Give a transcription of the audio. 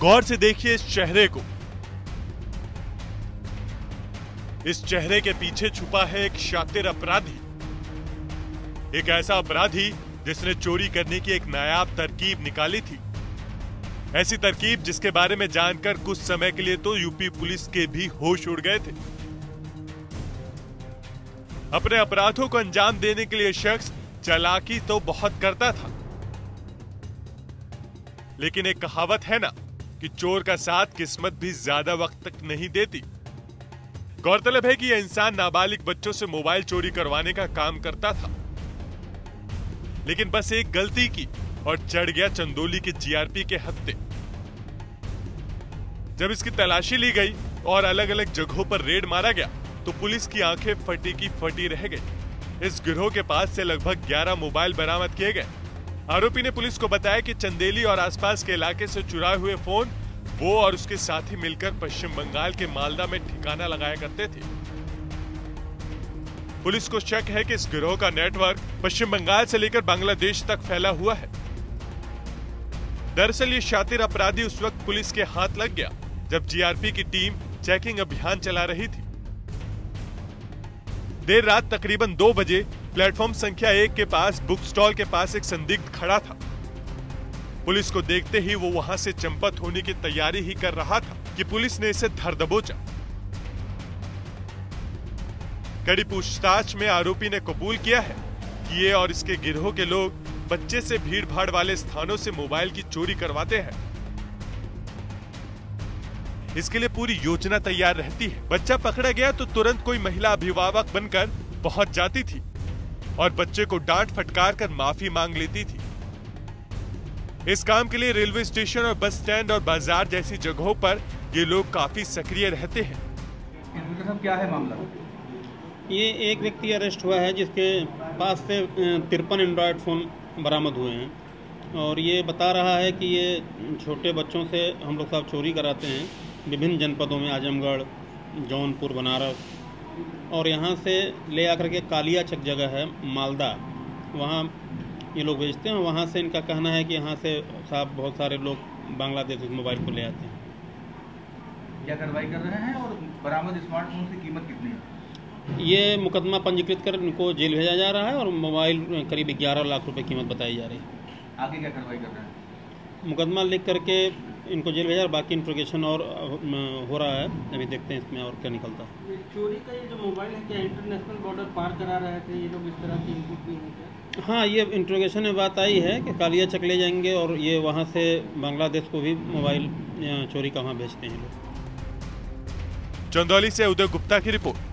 गौर से देखिए इस चेहरे को। इस चेहरे के पीछे छुपा है एक शातिर अपराधी। एक ऐसा अपराधी जिसने चोरी करने की एक नायाब तरकीब निकाली थी। ऐसी तरकीब जिसके बारे में जानकर कुछ समय के लिए तो यूपी पुलिस के भी होश उड़ गए थे। अपने अपराधों को अंजाम देने के लिए शख्स चलाकी तो बहुत करता था। लेकिन एक कहावत है ना कि चोर का साथ किस्मत भी ज़्यादा वक्त तक नहीं देती। गौरतलब है कि यह इंसान नाबालिग बच्चों से मोबाइल चोरी करवाने का काम करता था। लेकिन बस एक गलती की और चढ़ गया चंदोली के जीआरपी के हत्ते। जब इसकी तलाशी ली गई और अलग अलग जगहों पर रेड मारा गया तो पुलिस की आँखें फटी की फटी रह गई। इस गिरोह के पास से लगभग 11 मोबाइल बरामद किए गए। आरोपी ने पुलिस को बताया कि चंदेली और आसपास के इलाके से चुराए हुए फ़ोन वो और उसके साथी मिलकर पश्चिम बंगाल के मालदा में ठिकाना लगाया करते थे। पुलिस को शक है कि इस गिरोह का नेटवर्क पश्चिम बंगाल से लेकर बांग्लादेश तक फैला हुआ है। दरअसल ये शातिर अपराधी उस वक्त पुलिस के हाथ लग गया, जब जीआरपी की टीम चेकिंग अभियान चला रही थी। देर रात तकरीबन दो बजे प्लेटफॉर्म संख्या एक के पास, बुक स्टॉल के पास एक संदिग्ध खड़ा था। पुलिस को देखते ही वो वहाँ से चंपत होने की तैयारी ही कर रहा था कि पुलिस ने इसे धर दबोचा। कड़ी पूछताछ में आरोपी ने कबूल किया है कि ये और इसके गिरोह के लोग बच्चे से भीड़ भाड़ वाले स्थानों से मोबाइल की चोरी करवाते हैं। इसके लिए पूरी योजना तैयार रहती है। बच्चा पकड़ा गया तो तुरंत कोई महिला अभिभावक बनकर पहुँच जाती थी। और बच्चे को डांट फटकार कर माफ़ी मांग लेती थी। इस काम के लिए रेलवे स्टेशन और बस स्टैंड और बाज़ार जैसी जगहों पर ये लोग काफ़ी सक्रिय रहते हैं। क्या है मामला? ये एक व्यक्ति अरेस्ट हुआ है जिसके पास से तिरपन एंड्रॉयड फ़ोन बरामद हुए हैं। और ये बता रहा है कि ये छोटे बच्चों से हम लोग साहब चोरी कराते हैं। विभिन्न जनपदों में आजमगढ़ जौनपुर बनारस और यहाँ से ले आकर के कालिया चक जगह है मालदा। वहाँ ये लोग भेजते हैं वहाँ से इनका कहना है कि यहाँ से साहब बहुत सारे लोग बांग्लादेश इस मोबाइल को ले आते हैं। क्या कार्रवाई कर रहे हैं और बरामद स्मार्टफ़ोन की कीमत कितनी है? ये मुकदमा पंजीकृत कर इनको जेल भेजा जा रहा है और मोबाइल करीब ग्यारह लाख रुपए कीमत बताई जा रही है। आगे क्या कार्रवाई कर रहे हैं? मुकदमा लिख करके इनको जेल भेजा बाकी इंट्रोगेशन और हो रहा है। अभी देखते हैं इसमें और क्या निकलता है। चोरी का ये जो मोबाइल है क्या इंटरनेशनल बॉर्डर पार करा रहे थे? ये लोग इस तरह की इनपुट भी हैं हाँ ये इंट्रोगेशन में बात आई है कि कालिया चक ले जाएँगे और ये वहाँ से बांग्लादेश को भी मोबाइल चोरी का वहाँ भेजते हैं लोग। चंदौली से उदय गुप्ता की रिपोर्ट।